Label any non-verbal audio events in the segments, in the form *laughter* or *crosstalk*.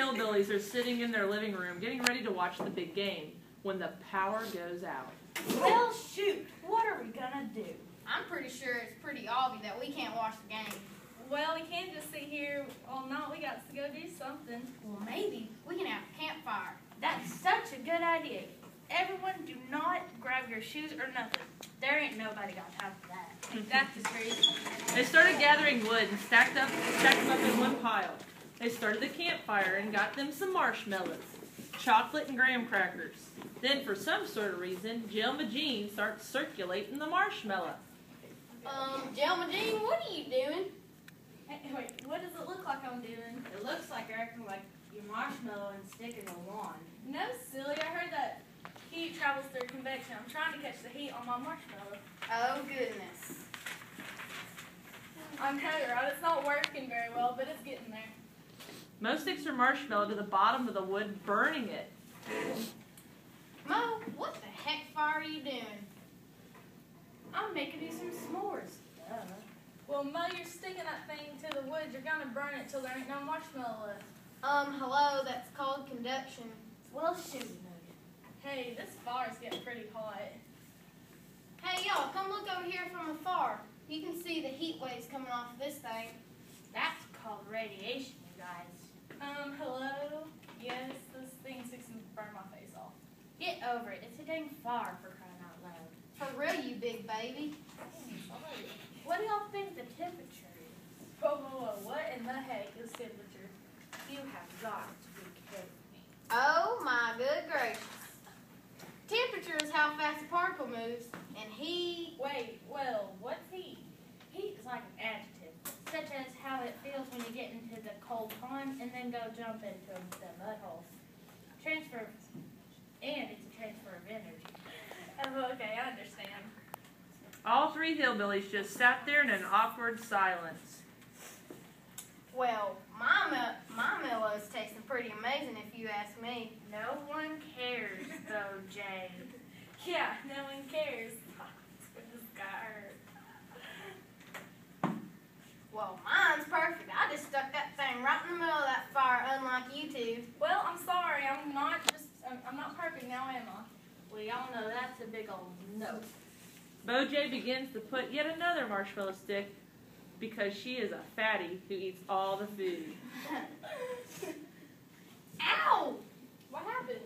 hillbillies are sitting in their living room getting ready to watch the big game when the power goes out. Well, shoot. What are we gonna do? I'm pretty sure it's pretty obvious that we can't watch the game. Well, we can't just sit here all night. We got to go do something. Well, maybe we can have a campfire. That's such a good idea. Everyone, do not grab your shoes or nothing. There ain't nobody got time for that. *laughs* That's the truth. They started gathering wood and stacked up stacked them up in one pile. They started the campfire and got them some marshmallows, chocolate and graham crackers. Then, for some sort of reason, Jelma Jean starts circulating the marshmallow. Um, Jelma Jean, what are you doing? Hey, wait, what does it look like I'm doing? It looks like you're acting like your marshmallow and sticking a wand. No, silly. I heard that heat travels through convection. I'm trying to catch the heat on my marshmallow. Oh, goodness. I'm telling you, right? It's not working very well, but it's getting there. Mo sticks her marshmallow to the bottom of the wood, burning it. Mo, what the heck fire are you doing? I'm making you some s'mores. Duh. Well, Mo, you're sticking that thing to the wood. You're gonna burn it till there ain't no marshmallow left. Um, hello, that's called conduction. Well, shoot. Hey, this fire's getting pretty hot. Hey, y'all, come look over here from afar. You can see the heat waves coming off of this thing. That's called radiation, you guys. Um, hello? Yes, this thing's fixing to burn my face off. Get over it. It's a dang fire for crying out loud. For real, you big baby. What do y'all think the temperature is? Whoa, whoa, whoa, what in the heck is temperature? You have got to be kidding me. Oh my good gracious. Temperature is how fast a particle moves, and heat. Wait, well, what's heat? Heat is like an adjective, such as how it feels when you get into the cold pond and then go jump into the mud holes. Transfer, and it's a transfer of energy. *laughs* Oh, okay, I understand. All three hillbillies just sat there in an awkward silence. Well, my, mel- my mellows tasting pretty amazing if you ask me. No one cares, though, Jay. *laughs* Yeah, no one cares. *laughs* this got hurt. Well, mine's perfect. I just stuck that thing right in the middle of that fire, unlike you two. Well, I'm sorry. I'm not just. I'm, I'm not perfect now, am I? We all know that's a big old no. Boj begins to put yet another marshmallow stick because she is a fatty who eats all the food. *laughs* Ow! What happened?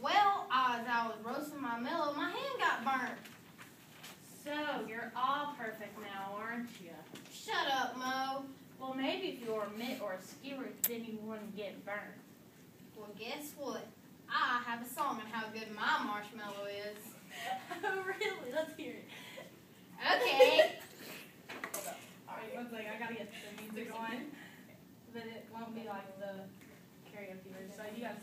Well, as I was roasting my mellow, my hand got burnt. So, you're all perfect now, aren't you? Shut up, Mo. Well, maybe if you were a mitt or a skewer, then you wouldn't get burnt. Well, guess what? I have a song on how good my marshmallow is. *laughs* oh, really? Let's hear it. Okay. Wait one second. I gotta get the music on. But it won't be like the karaoke version. So you gotta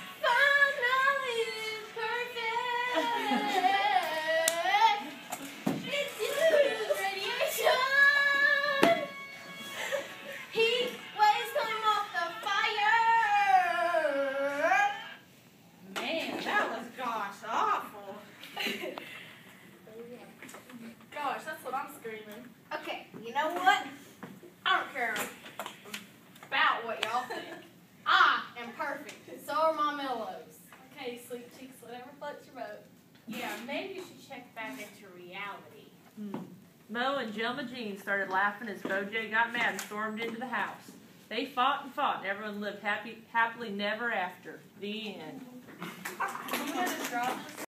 whatever floats your boat. Yeah, maybe you should check back into reality. Hmm. Mo and Jelma Jean started laughing as Boj got mad and stormed into the house. They fought and fought, and everyone lived happy, happily never after. The end. *laughs*